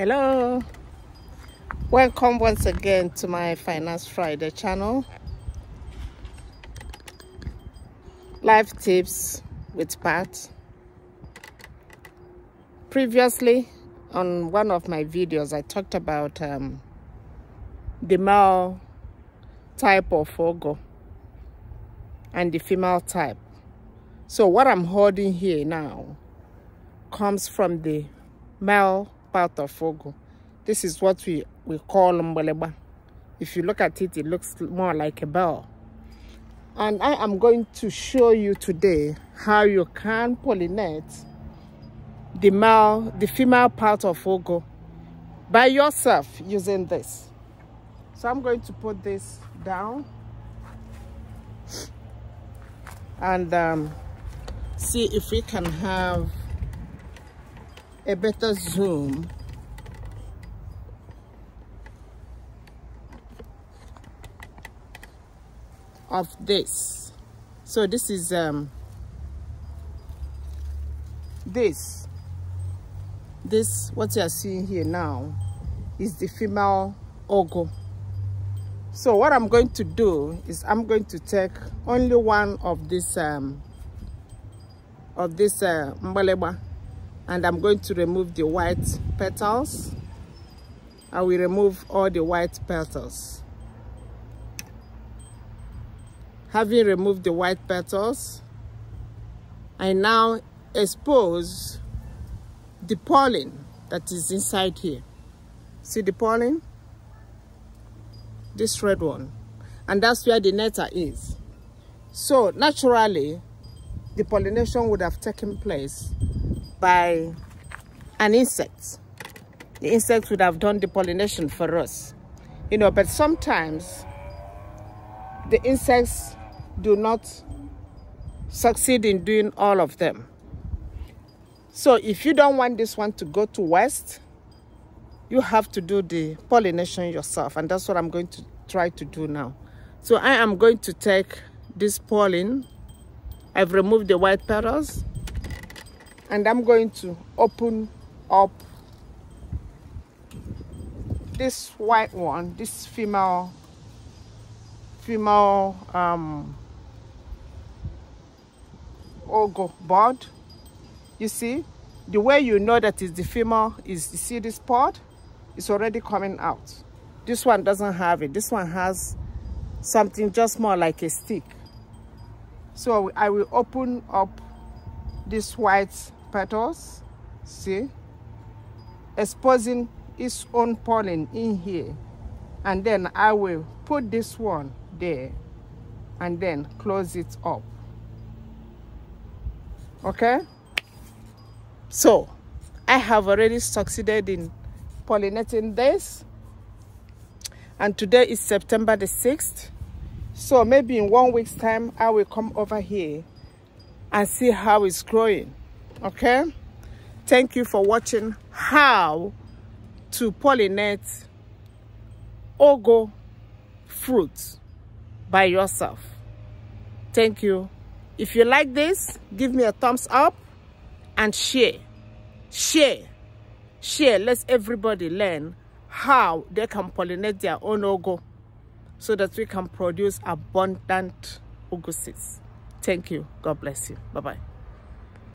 hello. Welcome once again to my finance friday channel. Life tips with pat. Previously on one of my videos i talked about um, the male type of ugu and the female type. So what i'm holding here now comes from the male part of ugu. This is what we, we call Mbeleba. If you look at it, it looks more like a bell. And I am going to show you today how you can pollinate the male, the female part of ugu by yourself using this. So I'm going to put this down and um, see if we can have a better zoom. Of this. So this is um this. This what you are seeing here now is the female ugu. So what i'm going to do is i'm going to take only one of this um of this uh mbaleba and I'm going to remove the white petals. I will remove all the white petals. Having removed the white petals, I now expose the pollen that is inside here. See the pollen? This red one. And that's where the nectar is. So naturally, the pollination would have taken place by an insect. The insects would have done the pollination for us. You know, but sometimes the insects do not succeed in doing all of them. So if you don't want this one to go to west, you have to do the pollination yourself. And that's what I'm going to try to do now. So I am going to take this pollen. I've removed the white petals and I'm going to open up this white one this female female um ugu bud you see the way you know that is the female is you see this pod? It's already coming out. This one doesn't have it. This one has something just more like a stick. So i will open up this white petals see? Exposing its own pollen in here. And then I will put this one there and then close it up. Okay? So I have already succeeded in pollinating this. And today is September the 6th so maybe in one week's time I will come over here and see how it's growing okay? Thank you for watching how to pollinate ugu fruits by yourself. Thank you. If you like this give me a thumbs up and share. Share. Share. Let's everybody learn how they can pollinate their own ugu so that we can produce abundant ugu seeds. Thank you. God bless you. Bye bye